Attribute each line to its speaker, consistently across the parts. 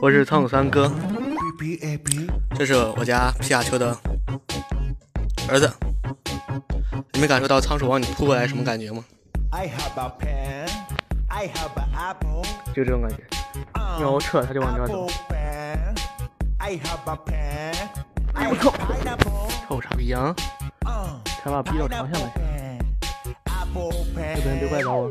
Speaker 1: 我是仓鼠三哥，这是我家皮卡丘的儿子。你没感受到仓鼠往你扑过来什么感觉吗？就这种感觉，你要我撤，它就往这走。我操！臭傻逼啊！才把逼到床下了去。这边别怪着我。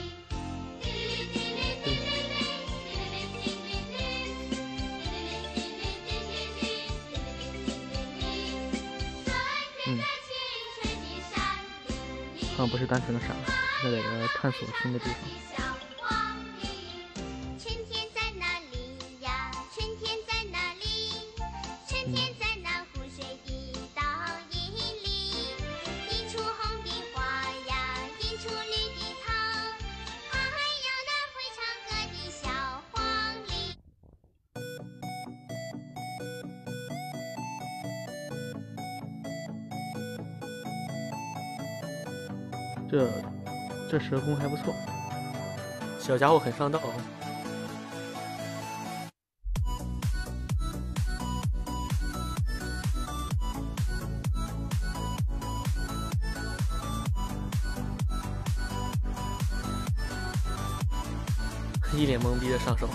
Speaker 1: 嗯，好像不是单纯的傻，他在这探索新的地方。这这蛇弓还不错，小家伙很上道。一脸懵逼的上手。